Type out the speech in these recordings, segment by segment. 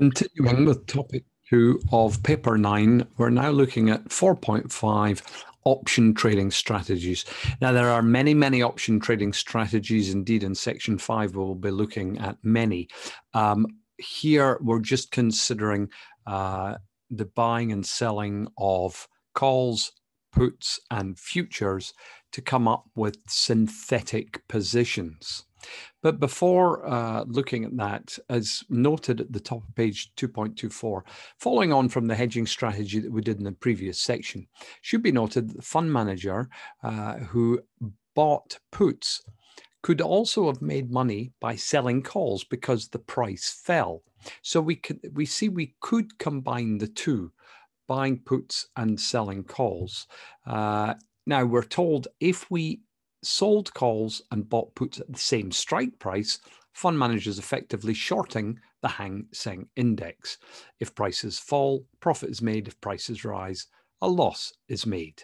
Continuing with topic two of paper nine, we're now looking at 4.5 option trading strategies. Now, there are many, many option trading strategies. Indeed, in section five, we'll be looking at many. Um, here, we're just considering uh, the buying and selling of calls, puts, and futures to come up with synthetic positions. But before uh, looking at that, as noted at the top of page 2.24, following on from the hedging strategy that we did in the previous section, should be noted that the fund manager uh, who bought puts could also have made money by selling calls because the price fell. So we could we see we could combine the two, buying puts and selling calls. Uh, now we're told if we sold calls and bought puts at the same strike price, fund managers effectively shorting the Hang Seng index. If prices fall, profit is made. If prices rise, a loss is made.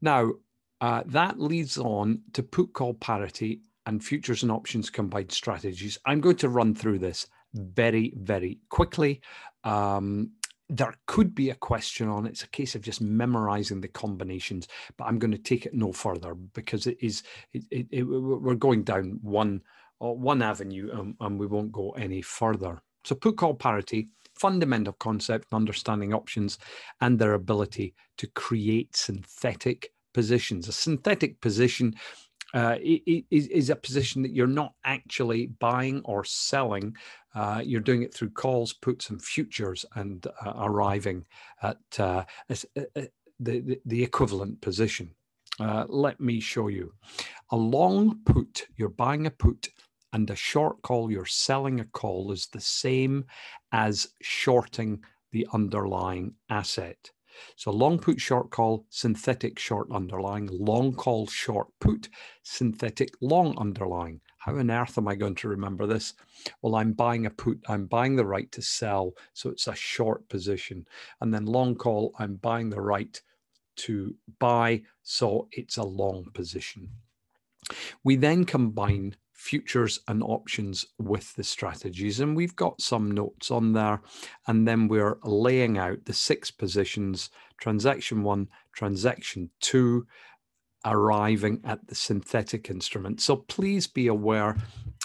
Now, uh, that leads on to put call parity and futures and options combined strategies. I'm going to run through this very, very quickly. Um, there could be a question on. It's a case of just memorizing the combinations, but I'm going to take it no further because it is it, it, it, we're going down one uh, one avenue um, and we won't go any further. So put call parity, fundamental concept, understanding options, and their ability to create synthetic positions. A synthetic position uh, is, is, a position that you're not actually buying or selling. Uh, you're doing it through calls, puts, and futures, and uh, arriving at uh, uh, uh, the, the, the, equivalent position. let me show you. A long put, you're buying a put, and a short call, you're selling a call, is the same as shorting the underlying asset. So long put, short call, synthetic short underlying, long call, short put, synthetic long underlying. How on earth am I going to remember this? Well, I'm buying a put, I'm buying the right to sell. So it's a short position. And then long call, I'm buying the right to buy. So it's a long position. We then combine futures and options with the strategies. And we've got some notes on there. And then we're laying out the six positions transaction one, transaction two, arriving at the synthetic instrument. So please be aware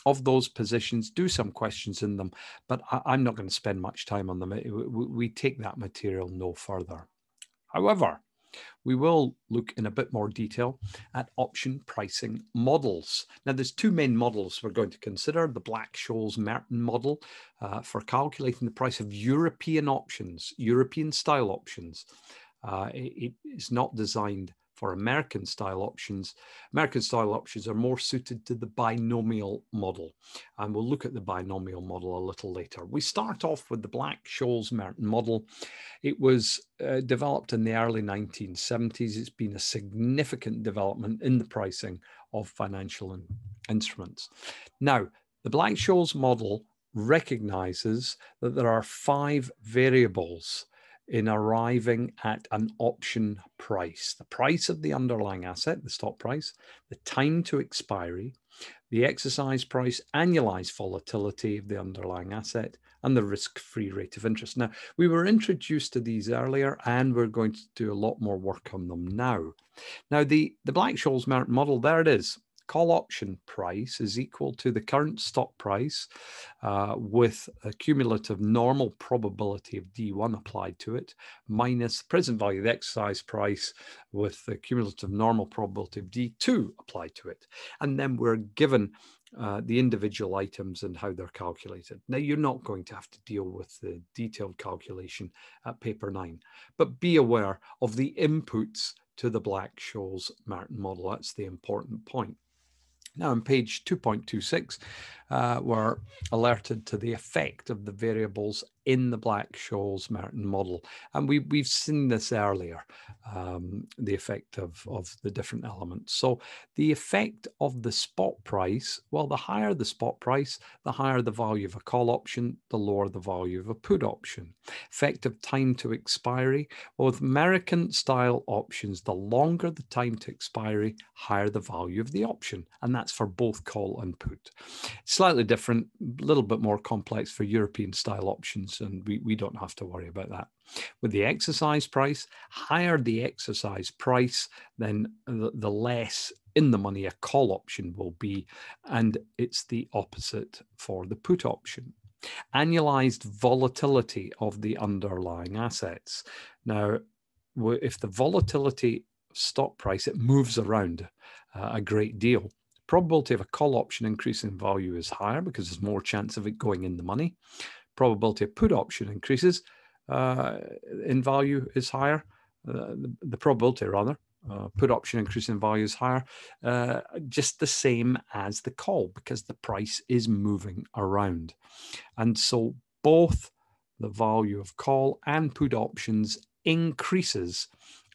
of those positions, do some questions in them, but I, am not going to spend much time on them. We, we take that material no further. However, we will look in a bit more detail at option pricing models. Now, there's two main models we're going to consider. The Black-Scholes-Merton model uh, for calculating the price of European options, European style options. Uh, it is not designed for American style options. American style options are more suited to the binomial model. And we'll look at the binomial model a little later. We start off with the Black-Scholes-Merton model. It was uh, developed in the early 1970s. It's been a significant development in the pricing of financial in instruments. Now, the Black-Scholes model recognizes that there are five variables in arriving at an option price, the price of the underlying asset, the stock price, the time to expiry, the exercise price, annualized volatility of the underlying asset, and the risk-free rate of interest. Now, we were introduced to these earlier, and we're going to do a lot more work on them now. Now, the, the Black-Scholes-Merton model, there it is call option price is equal to the current stock price uh, with a cumulative normal probability of D1 applied to it, minus the present value of the exercise price with the cumulative normal probability of D2 applied to it. And then we're given uh, the individual items and how they're calculated. Now, you're not going to have to deal with the detailed calculation at paper nine, but be aware of the inputs to the Black-Scholes-Merton model. That's the important point. Now on page 2.26, uh, we're alerted to the effect of the variables in the Black-Scholes-Merton model. And we, we've seen this earlier, um, the effect of, of the different elements. So the effect of the spot price, well, the higher the spot price, the higher the value of a call option, the lower the value of a put option. Effective time to expiry, well, with American style options, the longer the time to expiry, higher the value of the option. And that's for both call and put. It's Slightly different, a little bit more complex for European style options, and we, we don't have to worry about that. With the exercise price, higher the exercise price, then the, the less in the money a call option will be, and it's the opposite for the put option. Annualized volatility of the underlying assets. Now, if the volatility stock price, it moves around uh, a great deal. Probability of a call option increase in value is higher because there's more chance of it going in the money. Probability of put option increases uh, in value is higher. Uh, the, the, probability, rather, uh, put option increase in value is higher, uh, just the same as the call because the price is moving around. And so both the value of call and put options increases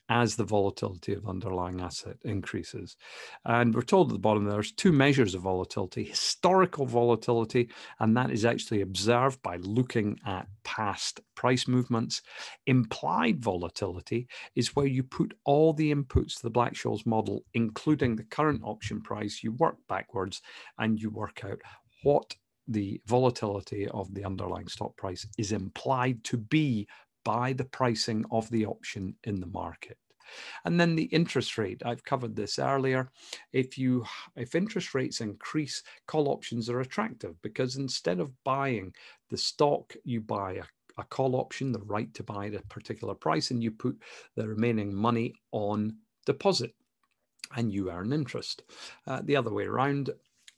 as the volatility of underlying asset increases. And we're told at the bottom there's two measures of volatility historical volatility, and that is actually observed by looking at past price movements. Implied volatility is where you put all the inputs to the Black Scholes model, including the current option price, you work backwards and you work out what the volatility of the underlying stock price is implied to be by the pricing of the option in the market. And then the interest rate, I've covered this earlier. If you if interest rates increase, call options are attractive because instead of buying the stock, you buy a a call option, the right to buy at a particular price, and you put the remaining money on deposit and you earn interest. Uh, the other way around,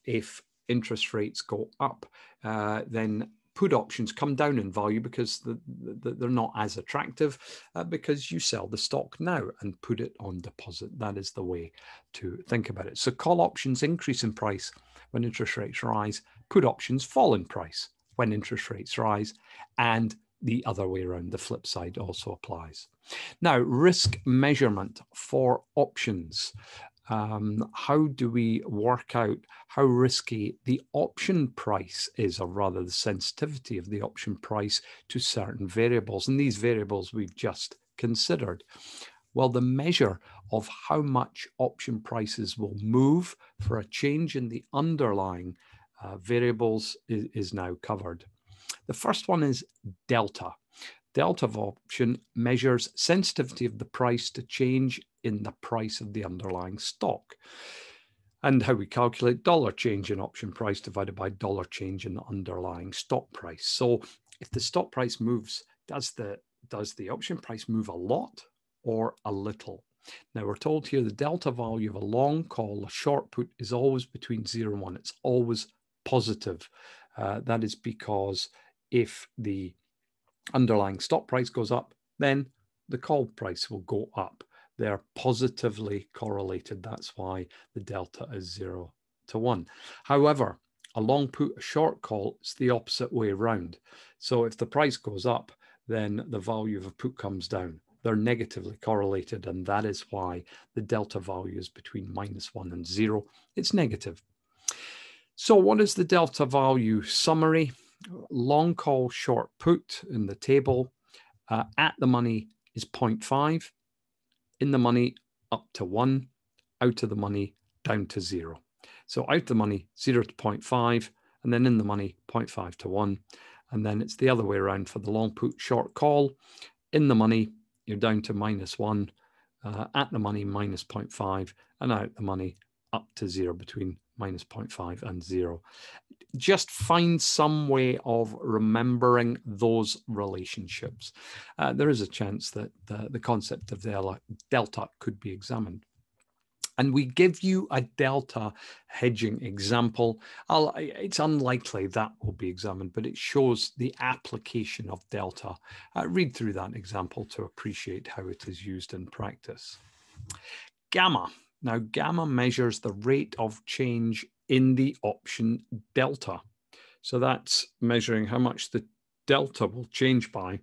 if interest rates go up, uh, then put options come down in value because the, the, they're not as attractive uh, because you sell the stock now and put it on deposit. That is the way to think about it. So call options increase in price when interest rates rise, put options fall in price when interest rates rise, and the other way around, the flip side also applies. Now, risk measurement for options um, how do we work out how risky the option price is, or rather the sensitivity of the option price to certain variables? And these variables we've just considered. Well, the measure of how much option prices will move for a change in the underlying uh, variables is, is now covered. The first one is delta. Delta of option measures sensitivity of the price to change in the price of the underlying stock. And how we calculate dollar change in option price divided by dollar change in the underlying stock price. So if the stock price moves, does the does the option price move a lot or a little? Now we're told here the delta value of a long call, a short put, is always between zero and one. It's always positive. Uh, that is because if the underlying stock price goes up, then the call price will go up. They're positively correlated. That's why the delta is zero to one. However, a long put, a short call, it's the opposite way around. So if the price goes up, then the value of a put comes down. They're negatively correlated, and that is why the delta value is between minus one and zero. It's negative. So, what is the delta value summary? Long call short put in the table uh, at the money is 0.5, in the money up to 1, out of the money down to 0. So out the money 0 to 0.5, and then in the money 0.5 to 1. And then it's the other way around for the long put short call. In the money, you're down to minus 1, uh, at the money minus 0.5, and out the money up to 0 between minus 0.5 and 0 just find some way of remembering those relationships. Uh, there is a chance that the, the concept of the delta could be examined. And we give you a delta hedging example. I'll, it's unlikely that will be examined, but it shows the application of delta. Uh, read through that example to appreciate how it is used in practice. Gamma. Now, gamma measures the rate of change in the option delta. So that's measuring how much the delta will change by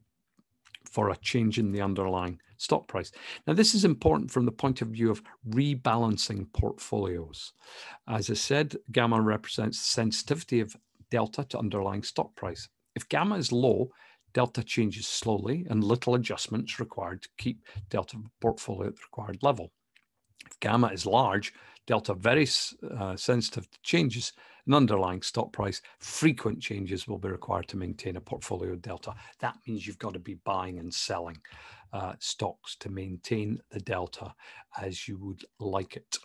for a change in the underlying stock price. Now, this is important from the point of view of rebalancing portfolios. As I said, gamma represents the sensitivity of delta to underlying stock price. If gamma is low, delta changes slowly and little adjustments required to keep delta portfolio at the required level. If gamma is large, delta very uh, sensitive to changes an underlying stock price, frequent changes will be required to maintain a portfolio delta. That means you've got to be buying and selling uh, stocks to maintain the delta as you would like it.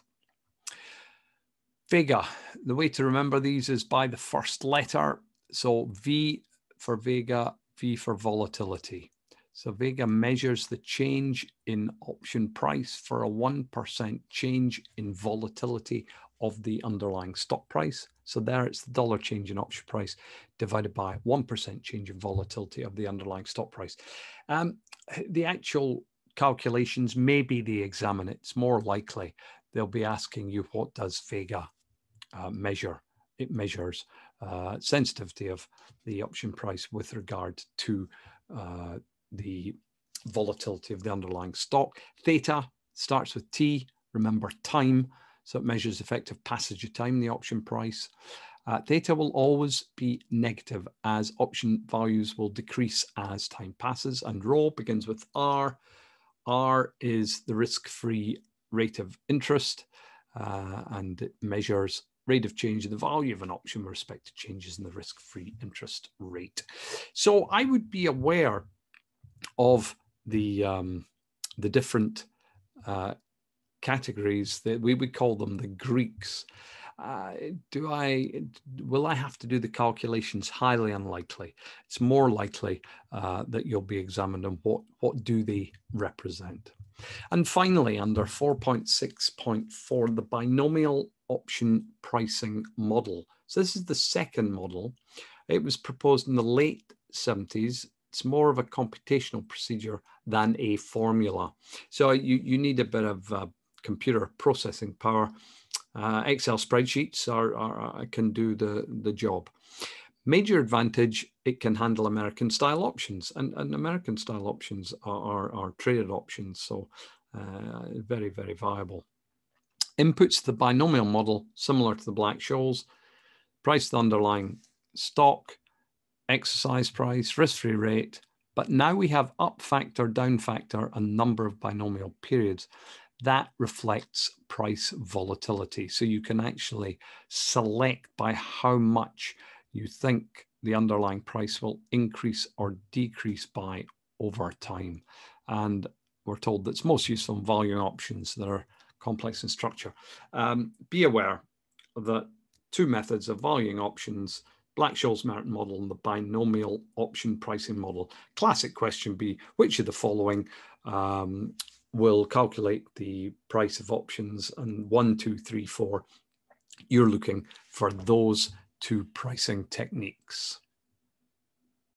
Vega, the way to remember these is by the first letter. So V for Vega, V for volatility. So Vega measures the change in option price for a 1% change in volatility of the underlying stock price. So there it's the dollar change in option price divided by 1% change in volatility of the underlying stock price. Um, the actual calculations, maybe they examine it. It's more likely they'll be asking you what does Vega uh, measure? It measures uh, sensitivity of the option price with regard to uh, the volatility of the underlying stock. Theta starts with T, remember time, so it measures effective passage of time, the option price. Uh, theta will always be negative as option values will decrease as time passes. And rho begins with R. R is the risk-free rate of interest, uh, and it measures rate of change in the value of an option with respect to changes in the risk-free interest rate. So I would be aware of the um, the different uh, categories that we would call them the Greeks. Uh, do I will I have to do the calculations? Highly unlikely. It's more likely uh, that you'll be examined on what what do they represent. And finally, under 4.6.4, the binomial option pricing model. So this is the second model. It was proposed in the late 70s it's more of a computational procedure than a formula. So you, you need a bit of uh, computer processing power. Uh, Excel spreadsheets are, are, can do the, the job. Major advantage, it can handle American style options and, and American style options are, are, are traded options. So uh, very, very viable. Inputs to the binomial model, similar to the Black-Scholes, price the underlying stock, exercise price, risk-free rate, but now we have up factor, down factor, a number of binomial periods. That reflects price volatility. So you can actually select by how much you think the underlying price will increase or decrease by over time. And we're told that's most useful in volume options that are complex in structure. Um, be aware that two methods of valuing options Black-Scholes Merton model and the binomial option pricing model. Classic question be, which of the following um, will calculate the price of options and one, two, three, four, you're looking for those two pricing techniques.